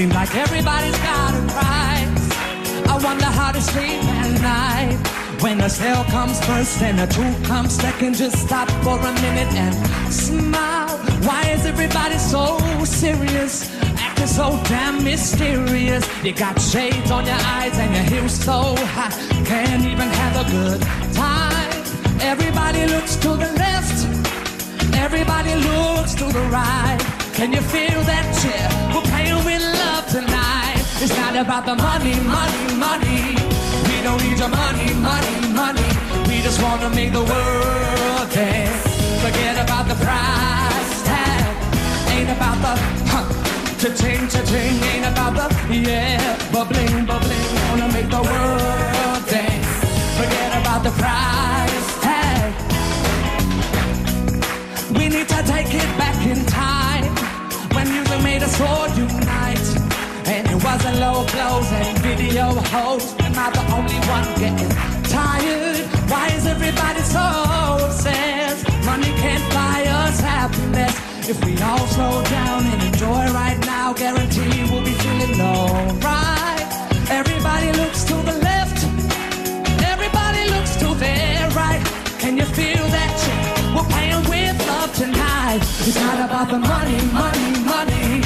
Seems like everybody's got a price. I wonder how to sleep at night. When the sale comes first and the truth comes second, just stop for a minute and smile. Why is everybody so serious? Acting so damn mysterious. You got shades on your eyes and your heels so high. Can't even have a good time. Everybody looks to the left. Everybody looks to the right. Can you feel that chill? About the money, money, money. We don't need your money, money, money. We just wanna make the world dance. Forget about the price tag. Ain't about the huh, cha-ching, cha-ching. Ain't about the yeah, bubbling, bubbling. Wanna make the world dance. Forget about the price tag. We need to take it back in time when music made us all unite. It wasn't low blows and video hosts. Am I the only one getting tired? Why is everybody so obsessed? Money can't buy us happiness. If we all slow down and enjoy right now, guarantee we'll be feeling alright. Everybody looks to the left. Everybody looks to their right. Can you feel that? We're playing with love tonight. It's not about the money, money, money.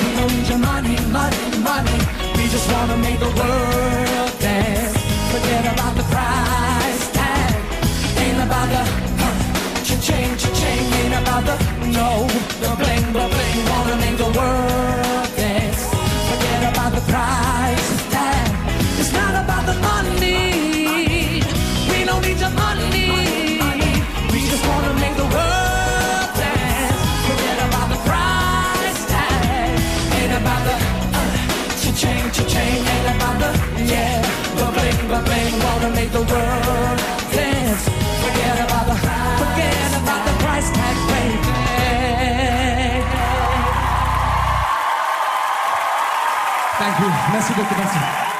We don't need your money, money, money. We just wanna make the world dance. Forget about the price tag. Ain't about the huh, cha-ching, cha-ching. Ain't about the no, the bling, bling. Wanna make the world dance. Forget about the forget about the price tag, baby. Thank you. Merci beaucoup, merci.